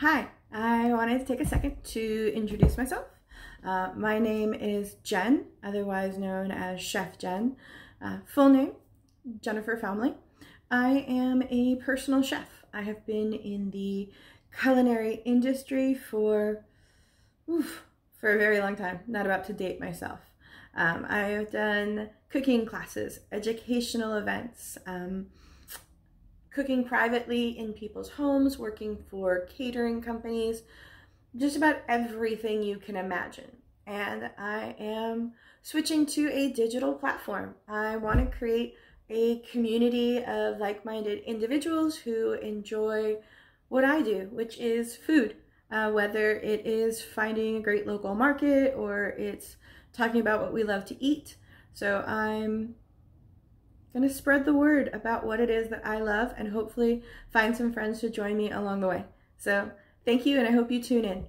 Hi, I wanted to take a second to introduce myself. Uh, my name is Jenn, otherwise known as Chef Jenn. Uh, full name, Jennifer Felmley. I am a personal chef. I have been in the culinary industry for, oof, for a very long time, not about to date myself. Um, I have done cooking classes, educational events, um, cooking privately in people's homes, working for catering companies, just about everything you can imagine. And I am switching to a digital platform. I want to create a community of like minded individuals who enjoy what I do, which is food. Uh, whether it is finding a great local market or it's talking about what we love to eat. So I'm going to spread the word about what it is that I love and hopefully find some friends to join me along the way. So thank you and I hope you tune in.